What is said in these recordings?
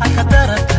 I got better.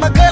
my girl.